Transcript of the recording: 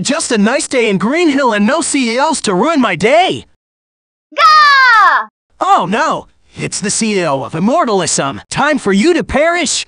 Just a nice day in Green Hill and no CEOs to ruin my day. Gah! Oh no, it's the CEO of Immortalism. Time for you to perish.